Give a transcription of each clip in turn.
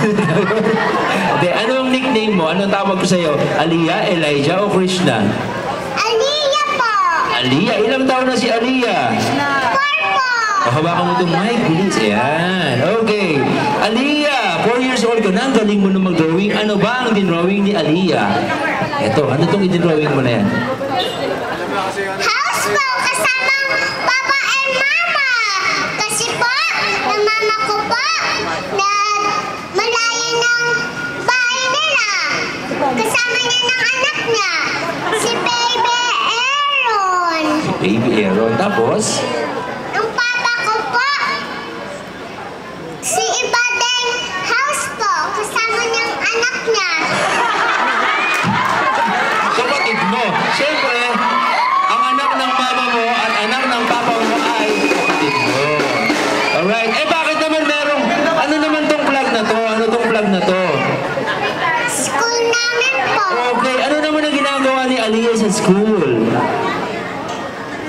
Hindi, ano ang nickname mo? Anong tawag ko sa'yo? Aliyah, Elijah, o Krishna? Aliyah po. Aliyah, ilang taon na si Aliyah? Four po. O, hawakan mo itong mic, bilis. Ayan. Okay. Aliyah, 4 years old ka na. Ang galing mo na mag-drawing. Ano ba ang dinrawing ni Aliyah? Eto, ano itong i-drawing mo na yan? Tapos, Ang papa ko po, si Ibadeng House po, kasama niyang anak niya. kapatid mo. Siyempre, ang anak ng mama mo at anak ng papa mo ay kapatid mo. Alright. Eh, bakit naman merong, ano naman tong vlog na to? Ano tong vlog na to? School namin po. Okay, ano naman ang ginagawa ni Aliyah sa school?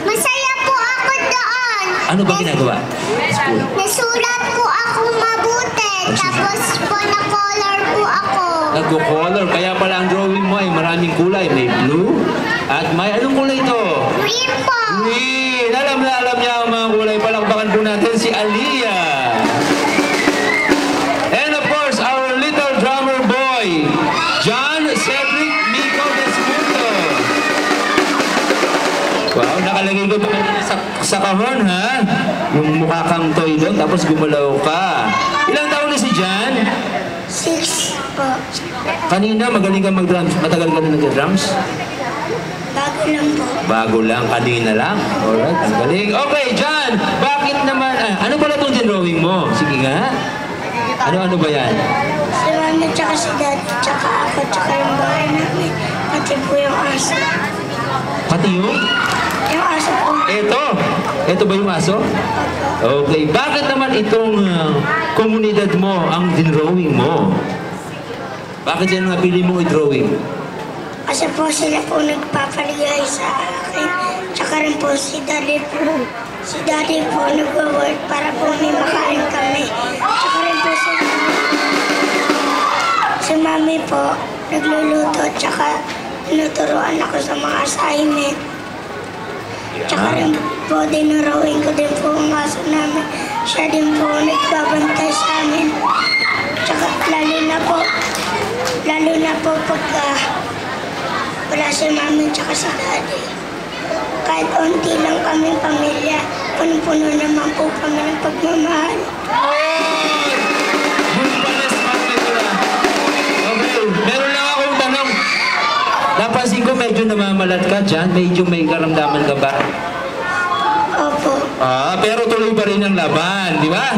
Masaya po ako doon. Ano ba ginagawa? School. Nasulat po ako mabuti. Tapos po na-color po ako. Nagko-color, kaya pala ang drawing mo ay maraming kulay. May blue at may anong kulay ito? Green po. Green! Alam na alam niya ang mga kulay. Palakpakan po natin si Aliyah. And of course, our little drummer boy, John Cedric nakalagay ko pa sa, sa kahon, ha? Yung mukha kang toy doon, tapos gumalaw ka. Ilang taon na si John? Six po. Kanina, magaling ka mag-drums. Matagal ka na nag-drums? Bago lang po. Bago lang, kanina lang. Alright, ang galing. Okay, John, bakit naman, ah, ano pala itong drawing mo? Sige nga. Ano-ano ba yan? Si mama tsaka si dad, tsaka ako, tsaka yung bahay namin. Pati po yung aso. Pati yung? Yung aso po. Ito. Ito ba yung aso? Okay. Bakit naman itong ah, komunidad mo ang drawing mo? Bakit yan ang napili mong i-drawing? Kasi po sila po nagpapaligay sa akin. Tsaka rin po si daddy po. Si daddy po nag-work para po may makain kami. Tsaka rin po si Si mami po nagluluto tsaka tinuturuan ako sa mga assignment. Tsaka rin po dinurawin ko din po ang aso namin. Siya din po nagbabantay sa amin. Tsaka lalo na po, lalo na po pagka wala si mami tsaka si daddy. Kahit unti lang kami pamilya, punong-puno naman po kami ng pagmamahal. Yung medyo namamalat ka dyan. Medyo may karamdaman ka ba? Opo. Ah, pero tuloy pa rin ang laban, di ba?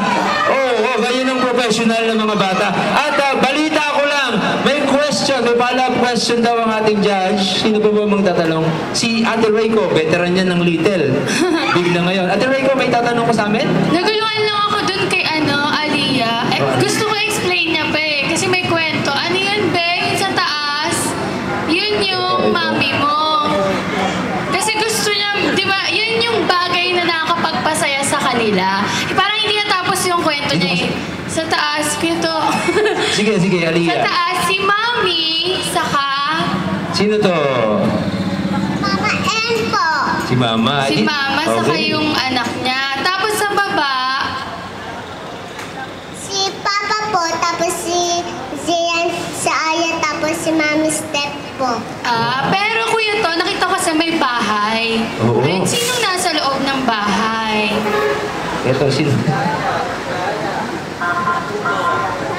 Oo, oh, ganyan ang professional ng mga bata. At ah, balita ko lang, may question, may follow-up question daw ang ating judge. Sino pa ba magtatanong? Si Ate Rayco, veteran yan ng Little. Bigla ngayon. Ate Rayco, may tatanong ko sa amin? Naguluhan Sige, sige, sa Aliyah. taas, si mami, saka Sino to? Mama and po. Si Mama. si Di- mama, saka Okay. yung anak niya. Tapos sa baba, Si Papa po, tapos si Zian sa Aya, tapos si Mami Step po. Ah, pero kuya to, nakita ko sa may bahay. Oo. Right? Sinong nasa loob ng bahay? Ito, sino?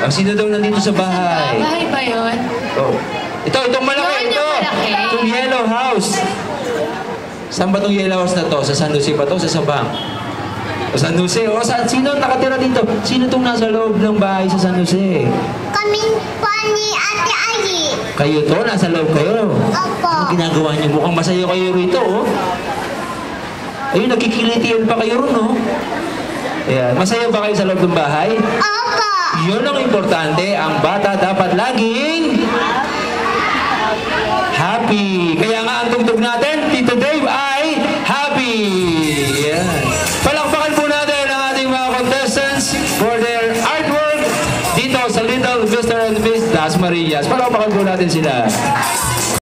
Ah, sino daw nandito sa bahay? Bahay ba yun? Oh. Ito, itong malaki, Yun, ito. yung malaki. Itong yellow house. Saan ba itong yellow house na to? Sa San Jose ba to? Sa Sabang? Sa San Jose? O, saan? Sino ang nakatira dito? Sino itong nasa loob ng bahay sa San Jose? Kami po ni Ate Ayi. Kayo to? Nasa loob kayo? Opo. Ano ginagawa niyo? Mukhang masaya kayo rito, oh. Ayun, nagkikilitian pa kayo ron, oh. Ayan. Masaya ba kayo sa loob ng bahay? Opo. Yun ang importante. Ang bata dapat laging happy. Kaya nga ang tugtog natin, Tito Dave ay happy. Yan. Palakpakan po natin ang ating mga contestants for their artwork dito sa Little and Miss Das Marias. Palakpakan po natin sila.